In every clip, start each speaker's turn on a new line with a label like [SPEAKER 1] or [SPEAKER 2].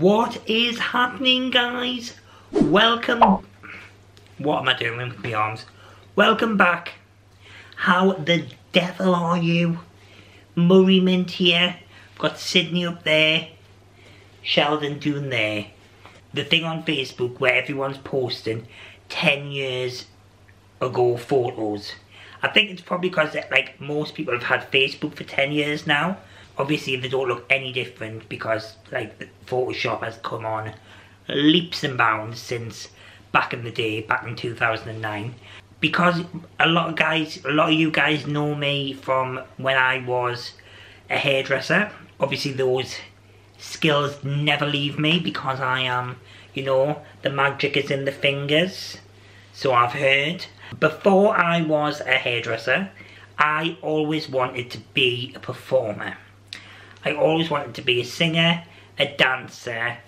[SPEAKER 1] What is happening guys? Welcome... What am I doing with my arms? Welcome back. How the devil are you? Murray Mint here. Got Sydney up there. Sheldon doing there. The thing on Facebook where everyone's posting 10 years ago photos. I think it's probably because like most people have had Facebook for 10 years now obviously they don't look any different because like Photoshop has come on leaps and bounds since back in the day, back in 2009. Because a lot of guys, a lot of you guys know me from when I was a hairdresser. Obviously those skills never leave me because I am, you know, the magic is in the fingers. So I've heard. Before I was a hairdresser, I always wanted to be a performer. I always wanted to be a singer, a dancer,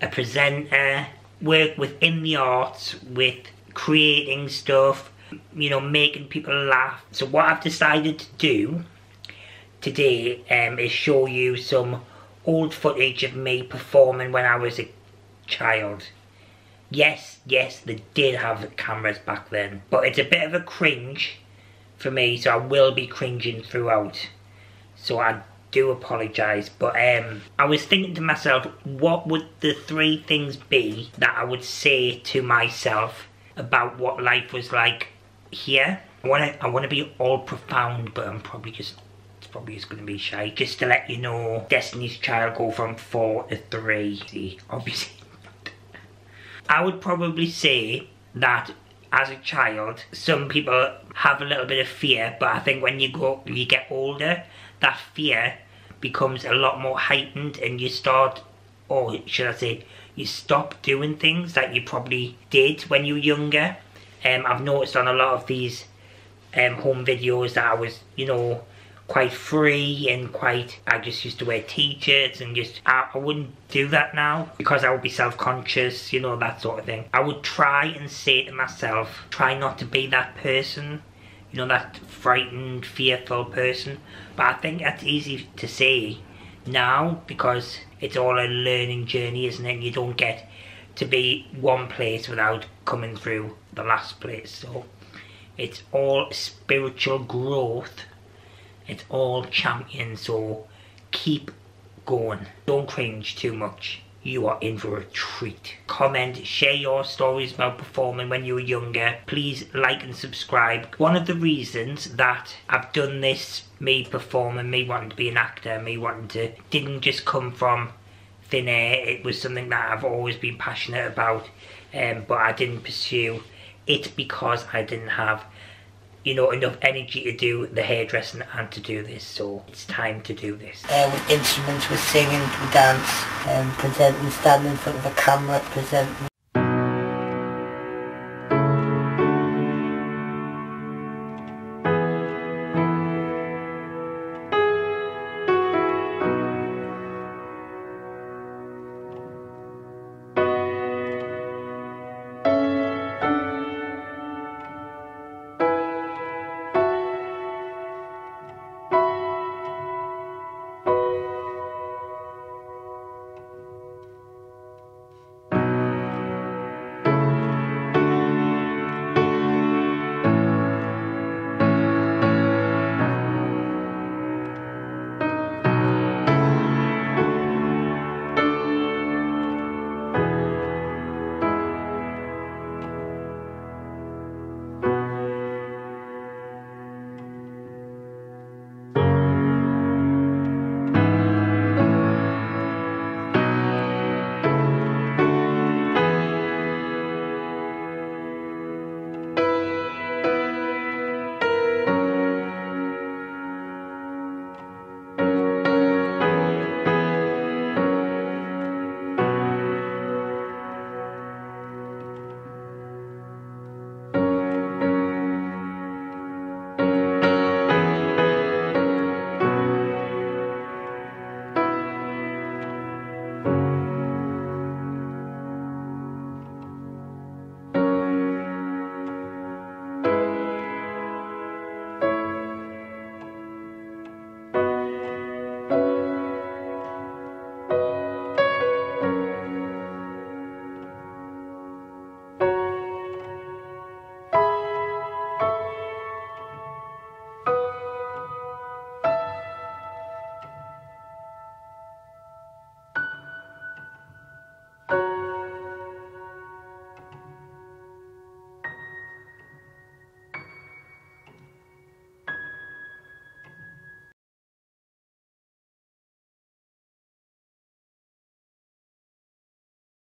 [SPEAKER 1] a presenter, work within the arts with creating stuff, you know, making people laugh. So what I've decided to do today um, is show you some old footage of me performing when I was a child. Yes, yes, they did have cameras back then, but it's a bit of a cringe for me, so I will be cringing throughout. So I do apologise, but um, I was thinking to myself, what would the three things be that I would say to myself about what life was like here? I want to I wanna be all profound, but I'm probably just probably just going to be shy. Just to let you know, Destiny's Child go from 4 to 3. See, obviously. I would probably say that as a child, some people have a little bit of fear, but I think when you go, you get older, that fear becomes a lot more heightened and you start, or should I say, you stop doing things that you probably did when you were younger. Um, I've noticed on a lot of these um, home videos that I was, you know, quite free and quite, I just used to wear t-shirts and just, I, I wouldn't do that now because I would be self-conscious, you know, that sort of thing. I would try and say to myself, try not to be that person you know, that frightened, fearful person. But I think that's easy to say now because it's all a learning journey, isn't it? You don't get to be one place without coming through the last place. So it's all spiritual growth. It's all champion. So keep going. Don't cringe too much you are in for a treat. Comment, share your stories about performing when you were younger. Please like and subscribe. One of the reasons that I've done this, me performing, me wanting to be an actor, me wanting to, didn't just come from thin air. It was something that I've always been passionate about, um, but I didn't pursue it because I didn't have you know, enough energy to do the hairdressing and to do this, so it's time to do this.
[SPEAKER 2] Uh, with instruments, with singing, with dance, um, presenting, standing in front of a camera, presenting.